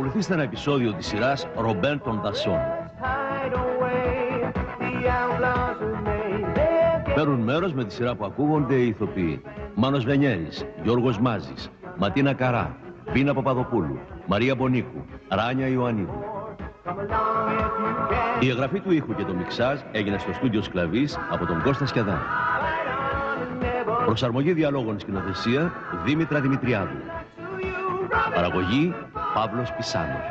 Παρακολουθήστε ένα επεισόδιο της σειράς «Ρομπέν των Δασών». Παίρνουν μέρος με τη σειρά που ακούγονται οι ηθοποιοί. Μάνος Βενιέρης, Γιώργος Μάζης, Ματίνα Καρά, Βίνα Παπαδοπούλου, Μαρία Μπονίκου, Ράνια Ιωαννίδου. Η εγγραφή του ήχου και το μιξάζ έγινε στο στούντιο Σκλαβής από τον Κώστα Σκιαδά. Προσαρμογή διαλόγων σκηνοθεσία Δήμητρα Δημητριάδου. Παραγωγή Pablos Pisanos.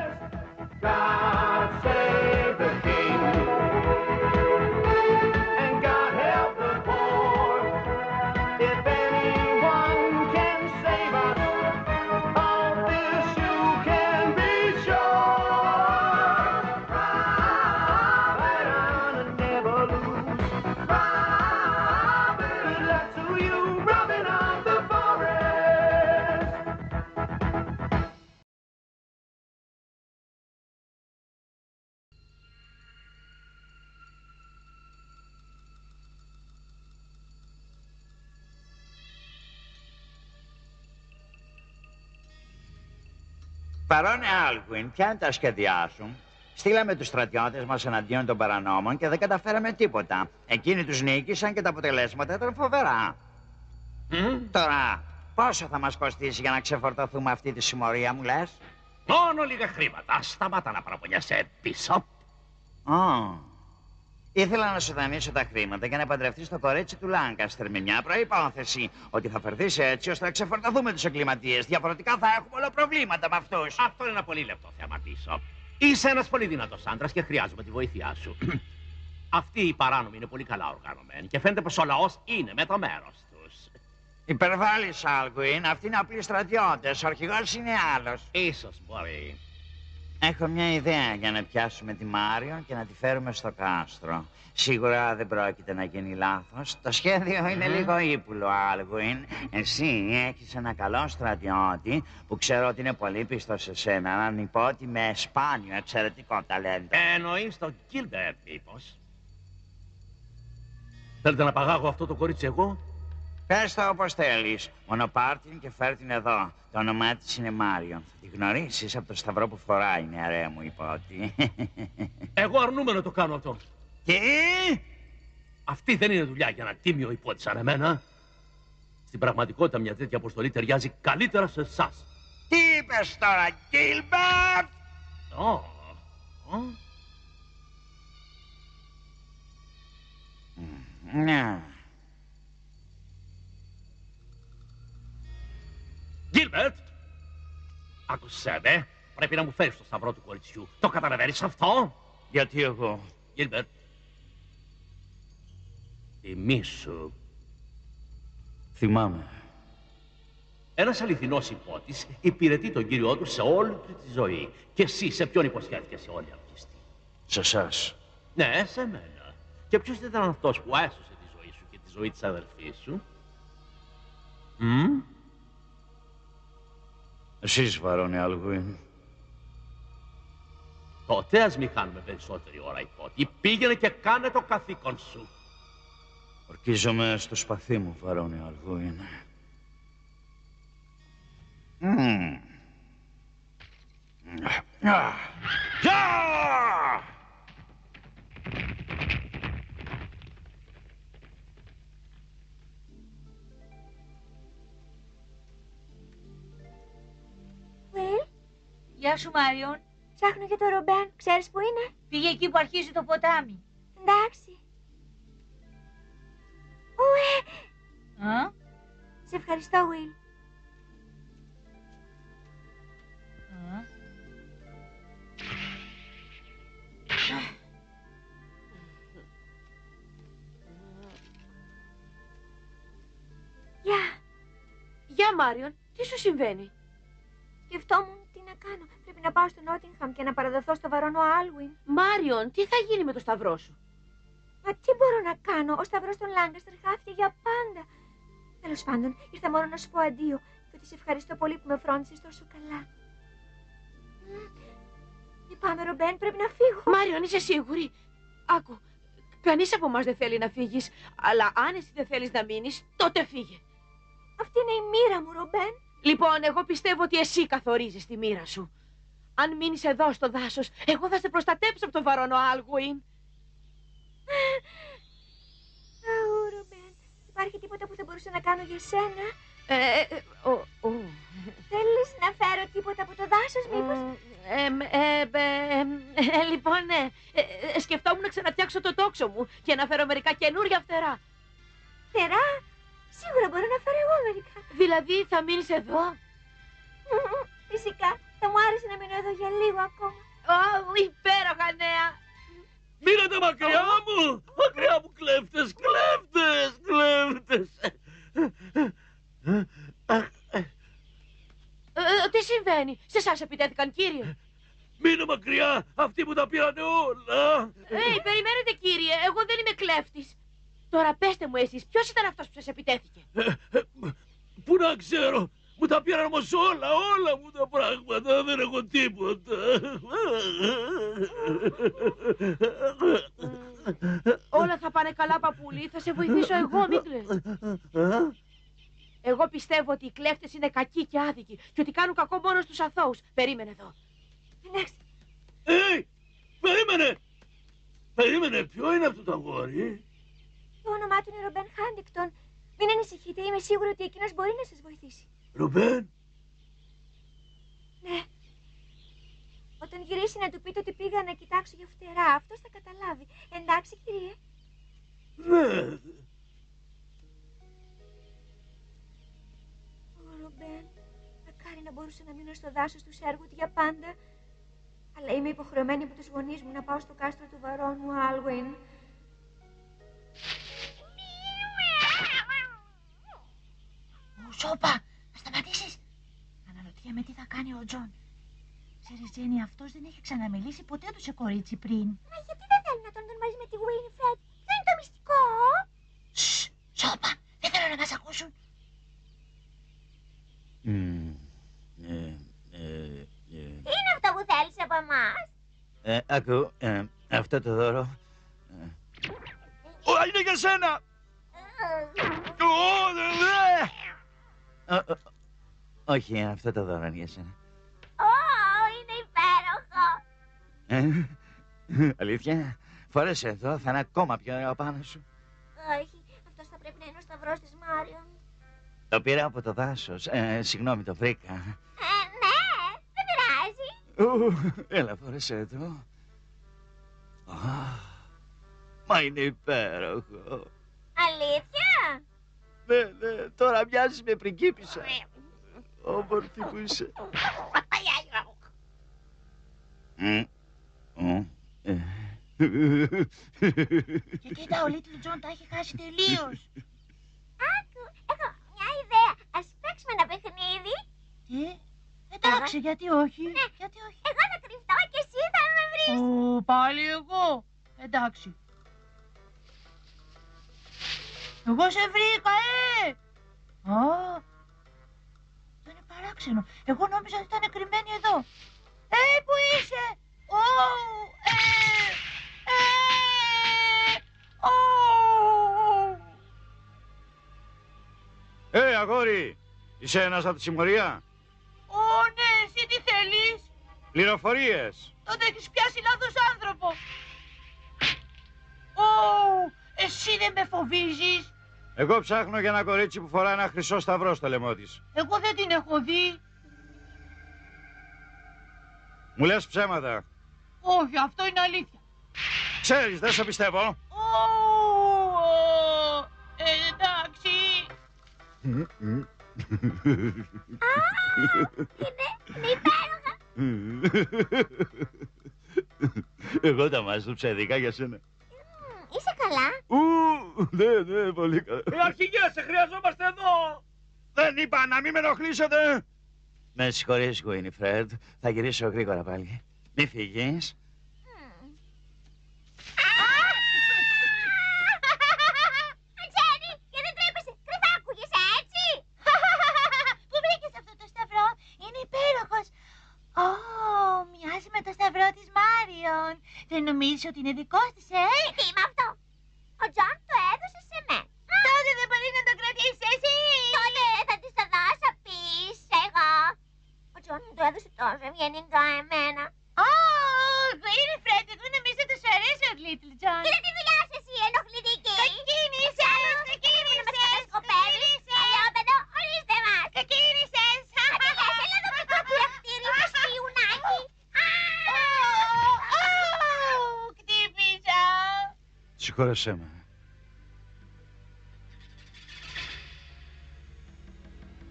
Παρόν Άλγουιν, ποια είναι τα σχέδιά σου. Στείλαμε τους στρατιώτες μας εναντίον των παρανόμων και δεν καταφέραμε τίποτα. Εκείνοι τους νίκησαν και τα αποτελέσματα ήταν φοβερά. Τώρα, πόσο θα μας κοστίσει για να ξεφορτωθούμε αυτή τη συμμορία, μου λες; Μόνο λίγα χρήματα. Σταμάτα να παραπονιάσαι πίσω. Oh. Ήθελα να σου δανείσω τα χρήματα για να παντρευτείς το κορίτσι του Λάγκαστερ με μια προπόθεση ότι θα φερθείς έτσι ώστε να ξεφορτωθούμε τους εγκληματίες. Διαφορετικά θα έχουμε όλα προβλήματα με αυτούς. Αυτό είναι ένα πολύ λεπτό θέμα, πίσω. Είσαι ένας πολύ δυνατός άντρας και χρειάζομαι τη βοήθειά σου. Αυτοί οι παράνομοι είναι πολύ καλά οργανωμένοι και φαίνεται πως ο λαός είναι με το μέρος τους. Υπερβάλλεις, Άλγουιν. Αυτοί είναι απλοί στρατιώτες. Ο αρχηγός είναι άλλος. σω μπορεί. Έχω μια ιδέα για να πιάσουμε τη Μάριο και να τη φέρουμε στο κάστρο. Σίγουρα δεν πρόκειται να γίνει λάθος. Το σχέδιο είναι λίγο ύπουλο, Άλγουιν. Εσύ έχεις ένα καλό στρατιώτη που ξέρω ότι είναι πολύ πιστό σε σένα. Έναν υπότι με σπάνιο εξαιρετικό ταλέντο. Εννοείς τον Γκίλμπερτ, μήπως; Θέλετε να απαγάγω αυτό το κορίτσι εγώ; Πες το όπως θέλεις. Μόνο πάρ' την και φέρ την εδώ. Το όνομά της είναι Μάριον. Θα τη γνωρίσεις από το σταυρό που φοράει, νεαρέ μου ιππότη. Εγώ αρνούμαι να το κάνω αυτό. Τι; Αυτή δεν είναι δουλειά για ένα τίμιο ιππότη σαν εμένα. Στην πραγματικότητα μια τέτοια αποστολή ταιριάζει καλύτερα σε εσάς. Τι είπες τώρα, Γκίλμπερτ! Ω. Ναι. Γκίλμπερτ! Άκουσέ με. Πρέπει να μου φέρεις το σταυρό του κοριτσιού. Το καταλαβαίνεις αυτό; Γιατί εγώ; Γκίλμπερτ. Θυμήσου. Θυμάμαι. Ένας αληθινός υπότης υπηρετεί τον κύριο του σε όλη του τη ζωή. Και εσύ σε ποιον υποσχέθηκες σε όλη αυτή τη Σε εσάς. Ναι, σε μένα. Και ποιος ήταν αυτός που έσωσε τη ζωή σου και τη ζωή της αδερφή σου; Μ; Εσείς, βαρώνε Αλγουίν. Τότε ας μην χάνουμε περισσότερη ώρα υπότι. Πήγαινε και κάνε το καθήκον σου. Ορκίζομαι στο σπαθί μου, βαρώνε Αλγουίν. Mm. Γεια σου, Μάριον. Ψάχνω για το Ρομπέν. Ξέρεις που είναι; Πήγε εκεί που αρχίζει το ποτάμι. Εντάξει. Ουε! Α; Σε ευχαριστώ, Will. Α; Γεια. Γεια, Μάριον. Τι σου συμβαίνει; Σκεφτόμουν τι να κάνω. Πρέπει να πάω στο Νότιγχαμ και να παραδοθώ στο βαρόνο Άλουιν. Μάριον, τι θα γίνει με το σταυρό σου; Μα τι μπορώ να κάνω; Ο σταυρός των Λάγκαστερ χάθηκε για πάντα. Τέλος πάντων, ήρθα μόνο να σου πω αντίο και ότι σε ευχαριστώ πολύ που με φρόντισες τόσο καλά. Λυπάμαι, Ρομπέν, πρέπει να φύγω. Μάριον, είσαι σίγουρη; Άκου, κανείς από εμάς δεν θέλει να φύγεις. Αλλά αν εσύ δεν θέλεις να μείνεις, τότε φύγε. Αυτή είναι η μοίρα μου, Ρομπέν. Λοιπόν, εγώ πιστεύω ότι εσύ καθορίζεις τη μοίρα σου. Αν μείνεις εδώ στο δάσος, εγώ θα σε προστατέψω από τον βαρόνο Άλγουιν. Αου, Ρομπέν, υπάρχει τίποτα που θα μπορούσα να κάνω για σένα; Ε, ε, ο, ο. Θέλεις να φέρω τίποτα από το δάσος, μήπως; Εμ, ε, ε, ε, λοιπόν, ναι. Ε, ε, σκεφτόμουν να ξαναφτιάξω το τόξο μου και να φέρω μερικά καινούρια φτερά. Φτερά, σίγουρα μπορώ να φέρω εγώ μερικά. Δηλαδή, θα μείνεις εδώ; Φυσικά, θα μου άρεσε να μείνω εδώ για λίγο ακόμα. Ω, υπέροχα νέα. Μείνετε μακριά μου! Μακριά μου κλέφτες, κλέφτες, κλέφτες! Ε, ε, τι συμβαίνει, σε εσάς επιτέθηκαν κύριε. Μείνε μακριά, αυτοί που τα πήρανε όλα! Ε, περιμένετε κύριε, εγώ δεν είμαι κλέφτης. Τώρα πέστε μου εσείς, ποιος ήταν αυτός που σας επιτέθηκε. Πού να ξέρω, μου τα πήραν όμως όλα, όλα μου τα πράγματα, δεν έχω τίποτα. Όλα θα πάνε καλά παππούλη, θα σε βοηθήσω εγώ, μην κλαις. Εγώ πιστεύω ότι οι κλέφτες είναι κακοί και άδικοι και ότι κάνουν κακό μόνο στους αθώους. Περίμενε εδώ. Εντάξει, Ε, περίμενε! Περίμενε, ποιο είναι αυτό το αγόρι; το όνομά του είναι Ρομπέν Χάντικτον. Μην ανησυχείτε, είμαι σίγουρη ότι εκείνος μπορεί να σας βοηθήσει. Ρουμπέν, Ναι. Όταν γυρίσει να του πείτε ότι πήγα να κοιτάξω για φτερά, αυτός θα καταλάβει. Εντάξει, κύριε. ναι. Ω Ρομπέν, μακάρι να μπορούσα να μείνω στο δάσος του Σέργουντ για πάντα. Αλλά είμαι υποχρεωμένη από τους γονείς μου να πάω στο κάστρο του βαρόνου Άλουιν. Ω, Σόπα, να σταματήσεις. Αναρωτιέμαι τι θα κάνει ο Τζον. Ξέρεις, Τζένι, αυτός δεν έχει ξαναμιλήσει ποτέ του σε κορίτσι πριν. Μα γιατί δεν θέλει να τον δουν μαζί με τη Winifred; Ποιο είναι το μυστικό. Σσ, Σόπα, δεν θέλω να μας ακούσουν. Μμμ, ε, ε, ε. Τι είναι αυτό που θέλεις από εμάς. Ε, άκου, ε, αυτό το δώρο. ε. Ω, είναι για σένα! Ω, δε, δε. Ω, ω, Όχι, αυτό το δώρο είναι για σένα. Ω, είναι υπέροχο. Ε, αλήθεια, φορέσαι εδώ, θα είναι ακόμα πιο ωραίο πάνω σου. Όχι, αυτός θα πρέπει να είναι ο σταυρός της Μάριον. Το πήρα από το δάσος. Ε, συγγνώμη, το βρήκα. Ε, ναι, δεν πειράζει. Ου, Έλα, φορέσαι εδώ. Α, Μα είναι υπέροχο. Αλήθεια; Ναι, ναι, τώρα μοιάζεις με πριγκίπισσα. Όμορφη που είσαι. Μμ, μμ, ε. Και κοίτα, ο Λίτλ Τζον τα έχει χάσει τελείως. Άκου, έχω μια ιδέα. Ας παίξουμε ένα παιχνίδι. Τι, εντάξει, γιατί όχι, Ναι. γιατί όχι; Εγώ θα κρυφτώ και εσύ θα με βρεις. Ω, πάλι εγώ. Εντάξει. Εγώ σε βρήκα, ε! Α, αυτό είναι παράξενο. Εγώ νόμιζα ότι ήταν κρυμμένη εδώ. Ε, πού είσαι! Ω, ε, ε, ω. Ε, αγόρι, είσαι ένας από τη συμμορία; Ω, ναι, εσύ τι θέλεις; Πληροφορίες. Τότε έχεις πιάσει λάθος άνθρωπο. Ω, εσύ δεν με φοβίζεις; Εγώ ψάχνω για ένα κορίτσι που φορά ένα χρυσό σταυρό στο λαιμό της. Εγώ δεν την έχω δει. Μου λες ψέματα. Όχι, αυτό είναι αλήθεια. Ξέρεις, δεν σε πιστεύω. Ω, ε, εντάξει. Είναι, είναι υπέροχα. Εγώ τα μάζεψα ειδικά για σένα. Μμμ, Είσαι καλά; Ου, ναι, ναι, πολύ καλά. Ε, αρχηγέ, σε χρειαζόμαστε εδώ! Δεν είπα να μην με ενοχλήσετε. Με συγχωρείς, Γουίνιφρεντ. Θα γυρίσω γρήγορα πάλι. Μη φύγεις. Τζένι, γιατί δεν τρέπεσαι. Κρυφά ακούγεσαι έτσι. Πού βρήκες αυτό το σταυρό, είναι υπέροχος. Ω, μοιάζει με το σταυρό της Μάριον. Δεν νομίζεις ότι είναι δικός της, ε; Τι είναι αυτό. Ο Τζον το έδωσε σε μένα. Τότε δεν μπορείς να το κρατήσεις εσύ. Τότε θα της το δώσω πίσω εγώ. Ο Τζον μου το έδωσε τόσο ευγενικά εμένα. Ω, Γουίνιφρεντ, νομίζω του αρέσει ο Little Τζον. Κοίτα τη δουλειά σου. Συγχώρεσέ με.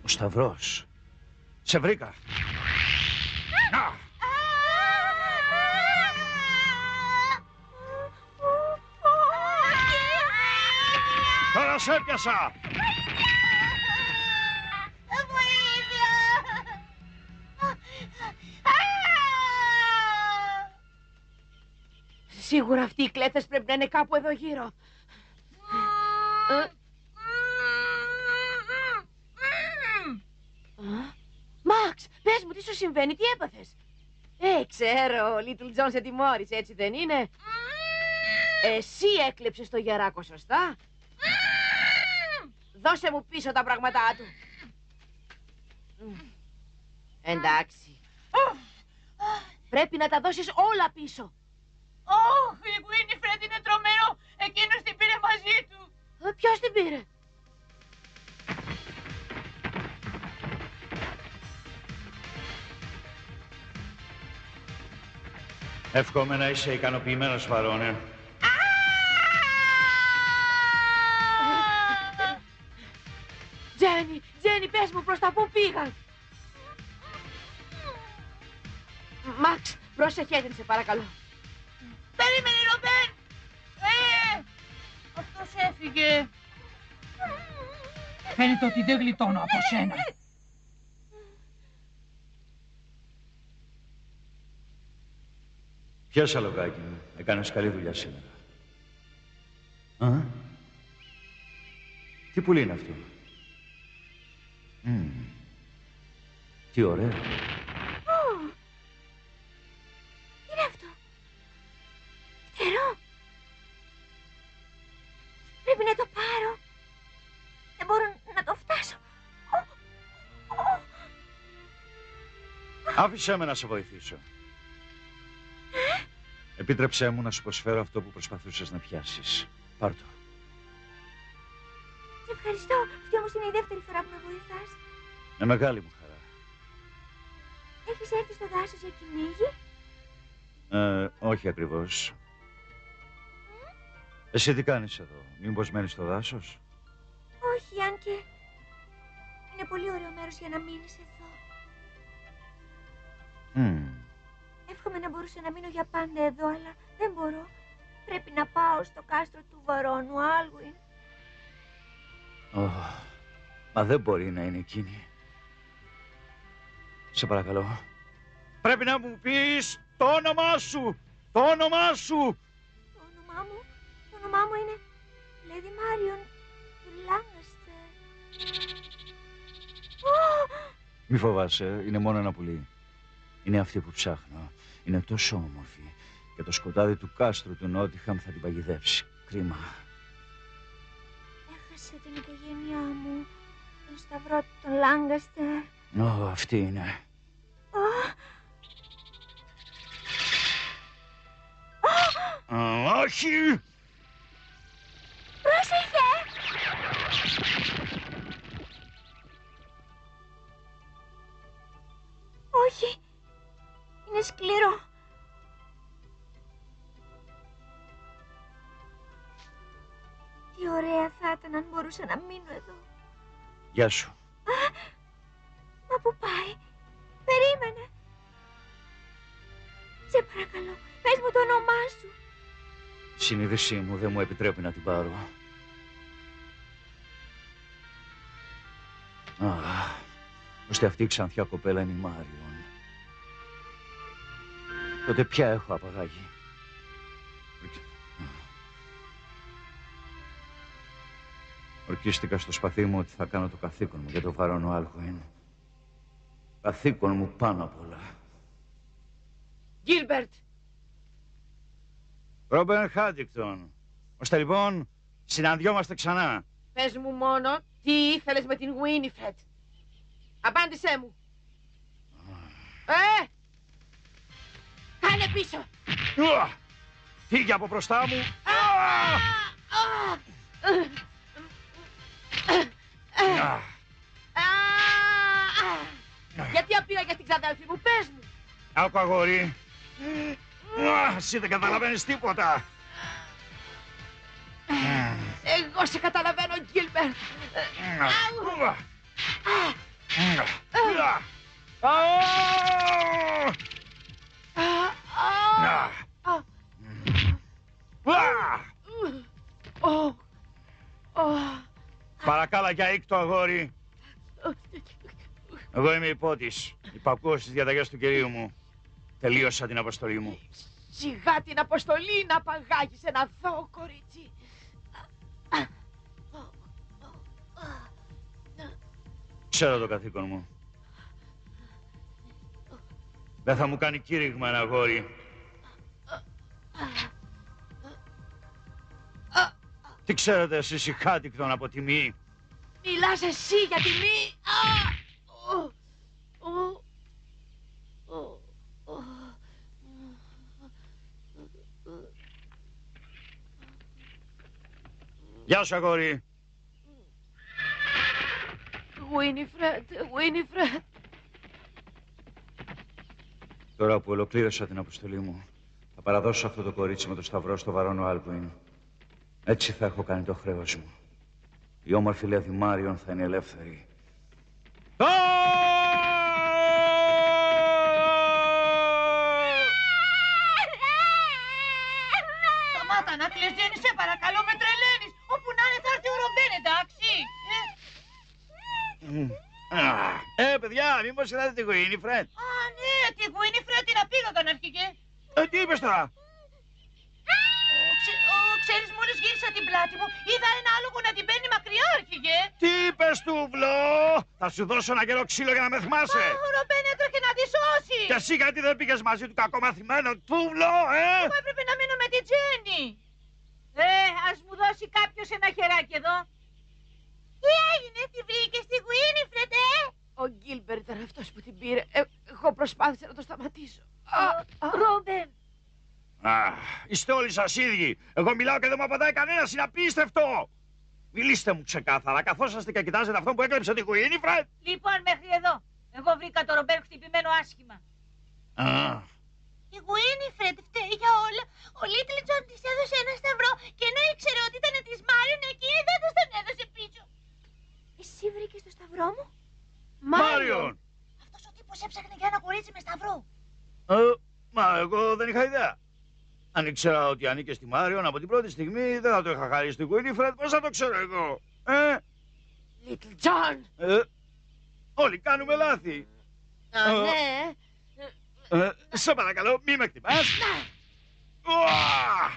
Ο Σταυρός. Σε βρήκα. Να! Τώρα σε έπιασα! Σίγουρα αυτοί οι κλέφτες πρέπει να είναι κάπου εδώ γύρω. Ε. Α, Μαξ, πες μου τι σου συμβαίνει, τι έπαθες; Ε, ξέρω, ο Λίτλ Τζον σε τιμώρησε, έτσι δεν είναι; Εσύ έκλεψες το γεράκι, σωστά; Δώσε μου πίσω τα πράγματά του. Εντάξει. Πρέπει να τα δώσεις όλα πίσω. Ωχ, η Γουίνιφρεντ είναι τρομένο. Εκείνος την πήρε μαζί του. Ε, Ποιος την πήρε; Εύχομαι να είσαι ικανοποιημένος, Βαρόνε. Τζένι, Τζένι, πες μου προς τα πού πήγαν. Μαξ, πρόσεχε την σε παρακαλώ. Φαίνεται ότι δεν γλιτώνω από σένα. Πιάσα λογάκι μου. Έκανες καλή δουλειά σήμερα. Α, τι πουλί είναι αυτό; Μμμ. Τι ωραίο. Άφησέ με να σε βοηθήσω. Επίτρεψέ μου να σου προσφέρω αυτό που προσπαθούσες να πιάσεις. Πάρ' το. Σε ευχαριστώ. Αυτή όμως είναι η δεύτερη φορά που με βοηθάς. Με μεγάλη μου χαρά. Έχεις έρθει στο δάσος για κυνήγι; Ε, όχι ακριβώς. Εσύ τι κάνεις εδώ, μήπως μένεις στο δάσος; Όχι, αν και είναι πολύ ωραίο μέρος για να μείνεις εδώ. Εύχομαι να μπορούσα να μείνω για πάντα εδώ, αλλά δεν μπορώ. Πρέπει να πάω στο κάστρο του Βαρόνου Άλγουιν. Ω, μα δεν μπορεί να είναι εκείνη. Σε παρακαλώ. Πρέπει να μου πεις το όνομά σου! Το όνομά σου! Το όνομά μου, το όνομά μου είναι Lady Marion του Lancaster. Ω, Μη φοβάσαι, είναι μόνο ένα πουλί. Είναι αυτή που ψάχνω. Είναι τόσο όμορφη. Και το σκοτάδι του κάστρου του Νότιχαμ θα την παγιδεύσει. Κρίμα. έχασα την οικογένειά μου, τον σταυρό του τον Lancaster. Ω, αυτή είναι. Ω, Α, όχι! πρόσεχε! Όχι, είναι σκληρό. Τι ωραία θα ήταν αν μπορούσα να μείνω εδώ. Γεια σου. Μα πού πάει; Περίμενε. Σε παρακαλώ, πες μου το όνομά σου. Η συνείδησή μου δεν μου επιτρέπει να την πάρω. Αχ, ώστε αυτή η ξανθιά κοπέλα είναι η Μάριον. Αυτή που πρέπει να απαγάγω. Ορκίστηκα στο σπαθί μου ότι θα κάνω το καθήκον μου για το βαρόνο Άλουιν. Καθήκον μου πάνω απ' όλα. Γκίλμπερτ, Ρόμπερτ Χάντινγκτον. Ώστε λοιπόν συναντιόμαστε ξανά. πες μου μόνο τι ήθελες με την Γουίνιφρετ; Απάντησέ μου. Ε! Κάνε πίσω. Ουα! Φύγε από μπροστά μου. Α! Α! Γιατί απήγαγες την ξαδέλφη μου, πες μου. Άκου αγόρι. Ουα! Εσύ δεν καταλαβαίνεις τίποτα. Εγώ σε καταλαβαίνω, Γκίλμπερτ. Παρακάλα για ήκτο αγόρι. Εγώ είμαι υπότης. Υπακούω στις διαταγές του κυρίου μου. Τελείωσα την αποστολή μου. Σιγά την αποστολή να παγάγεις ένα δω, κορίτσι. Ξέρω το καθήκον μου. Δεν θα μου κάνει κήρυγμα ένα αγόρι. Τι ξέρετε εσείς οι χάτικτον από τιμή. Μιλάς εσύ για τιμή. Α! Ω! Ω! Ω! Ω! Γεια σου αγόρι. Winifred, Winifred. Τώρα που ολοκλήρωσα την αποστολή μου, θα παραδώσω αυτό το κορίτσι με το σταυρό στο βαρόνο Άλπουιν. Έτσι θα έχω κάνει το χρέος μου. Η όμορφη Λέδη Μάριον θα είναι ελεύθερη. Σταμάτα να κλαις, Τζένι, σε παρακαλώ, με τρελαίνεις. Όπου να είναι θα έρθει ο Ρομπέν, εντάξει. Ε, Ε, παιδιά, μήπως είδατε τη Γουίνιφρεντ. Α, ναι, τη Γουίνιφρεντ την απήγαγαν αρχικέ. Ε, τι είπες τώρα; Ο, ξε- ο, ξέρεις, μόλις γύρισα την πλάτη μου, είδα ένα άλογο να την παίρνει μακριά, αρχηγέ. Τι είπες, Τούβλο; Θα σου δώσω ένα γερό ξύλο για να με θυμάσαι. Α, ο Ρομπέν έτρεχε να τη σώσει. Και εσύ γιατί δεν πήγες μαζί του κακομαθημένο Τούβλο, ε; Εγώ έπρεπε να μείνω με την Τζέννη. Ε, ας μου δώσει κάποιος ένα χεράκι εδώ. Τι έγινε, τη βρήκες τη Γουίνιφρεντ, ε; Ο Γκίλμπερτ ήταν αυτός που την πήρε. Ε, εγώ προσπάθησα να το σταματήσω. Α, α. Ρόμπεν, Αχ, είστε όλοι σας ίδιοι. Εγώ μιλάω και δεν μου απαντάει κανένας. Είναι απίστευτο. Μιλήστε μου ξεκάθαρα, καθώς είστε και κοιτάζετε αυτόν που έκλεψε τη Γουίνιφρεντ. λοιπόν μέχρι εδώ. Εγώ βρήκα το Ρομπέν χτυπημένο άσχημα. Α, Η Γουίνιφρεντ φταίει για όλα. Ο Λίτλ Τζον της έδωσε ένα σταυρό και ενώ ήξερε ότι ήταν της Μάριον εκείνη δεν τους τον έδωσε πίσω. Εσύ βρήκες το σταυρό μου; Μάριον. Αυτός ο τύπος έψαχνε για ένα κορίτσι με σταυρό. Ε, μα εγώ δεν είχα ιδέα. Αν ήξερα ότι ανήκε στη Μάριον από την πρώτη στιγμή, δεν θα το είχα χαρίσει στη Γουίνιφρεντ. Πώς θα το ξέρω εγώ. Ε, Little John. ε, όλοι κάνουμε λάθη. Α, Ε. ναι. Ε, σε παρακαλώ, μη με χτυπάς. Ουα!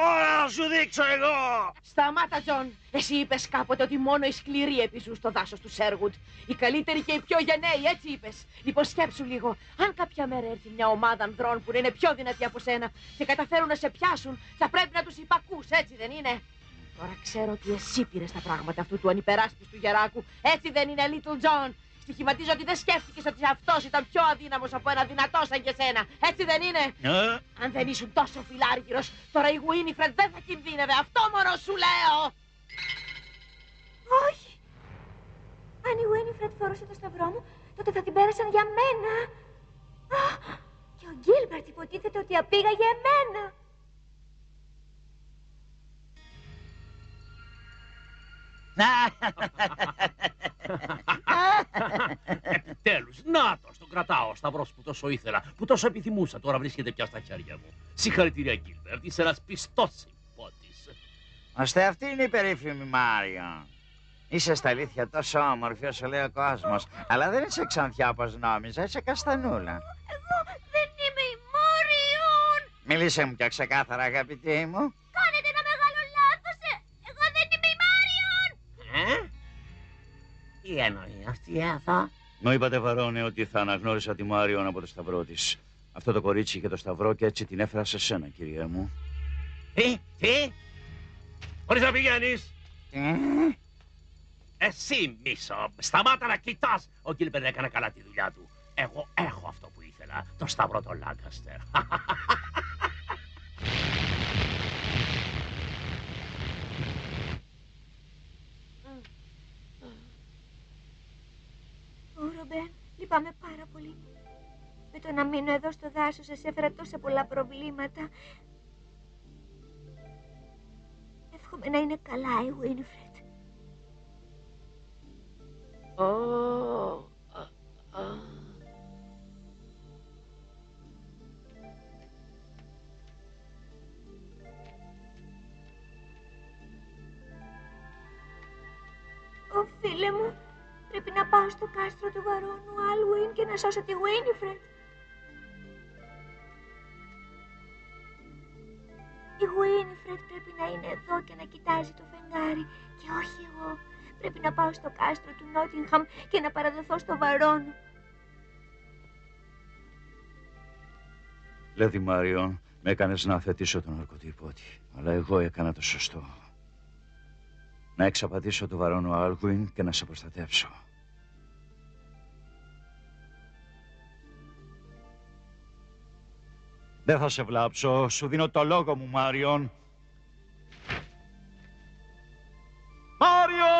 Τώρα θα σου δείξω εγώ. Σταμάτα, Τζον. Εσύ είπες κάποτε ότι μόνο οι σκληροί επιζούν στο δάσος του Σέργουντ. Οι καλύτεροι και οι πιο γενναίοι, έτσι είπες. Λοιπόν, σκέψου λίγο. Αν κάποια μέρα έρθει μια ομάδα ανδρών που να είναι πιο δυνατοί από σένα και καταφέρουν να σε πιάσουν, θα πρέπει να τους υπακούς, έτσι δεν είναι; Τώρα ξέρω ότι εσύ πήρες τα πράγματα αυτού του ανυπεράσπιστου γεράκου. Έτσι δεν είναι, Little John. Στοιχηματίζω ότι δεν σκέφτηκες ότι αυτός ήταν πιο αδύναμος από ένα δυνατό σαν και σένα. Έτσι δεν είναι. Ε, Αν δεν ήσουν τόσο φιλάργυρος, τώρα η Γουίνιφρεντ δεν θα κινδύνευε. Αυτό μόνο σου λέω. Όχι. Αν η Winifred φορούσε το σταυρό μου, τότε θα την πέρασαν για μένα. Α, Και ο Γκίλμπερτ υποτίθεται ότι απήγαγε εμένα. Τέλος, νάτος, τον κρατάω ο σταυρός που τόσο ήθελα, που τόσο επιθυμούσα, τώρα βρίσκεται πια στα χέρια μου. Συγχαρητήρια, Γκίλμπερτ, είσαι ένας πιστός συμπότης. Ώστε αυτή είναι η περίφημη Μάριο. Είσαι στα αλήθεια τόσο όμορφη όσο λέει ο κόσμος. Αλλά δεν είσαι ξανθιά όπως νόμιζα, είσαι καστανούλα. Εγώ δεν είμαι η Μόριον. Μίλησε μου πιο ξεκάθαρα, αγαπητή μου. Τι εννοεί αυτή εδώ. Μου είπατε, Βαρόνε, ότι θα αναγνώρισα τη Μάριον από το σταυρό της. Αυτό το κορίτσι είχε το σταυρό και έτσι την έφερα σε σένα, κυρία μου. Τι, τι, χωρίς να πηγαίνεις. Τι; Εσύ, Μίσο, σταμάτα να κοιτάς. Ο Γκίλμπερτ έκανε καλά τη δουλειά του. Εγώ έχω αυτό που ήθελα, το σταυρό των Λάγκαστερ. Ω, Ρομπέν, λυπάμαι πάρα πολύ. Με το να μείνω εδώ στο δάσος σας έφερα τόσα πολλά προβλήματα. Εύχομαι να είναι καλά η Winifred. Ω, α, α. Ω φίλε μου, πρέπει να πάω στο κάστρο του βαρόνου Άλουιν και να σώσω τη Winifred. Η Winifred πρέπει να είναι εδώ και να κοιτάζει το φεγγάρι και όχι εγώ. Πρέπει να πάω στο κάστρο του Νότιγχαμ και να παραδοθώ στο βαρόνο. Λέδη Μάριον, με έκανες να αθετήσω τον ναρκωτήποτη. Αλλά εγώ έκανα το σωστό. Να εξαπατήσω το βαρόνο Άλγουιν και να σε προστατεύσω. Δεν θα σε βλάψω. Σου δίνω το λόγο μου, Μάριον. Μάριον!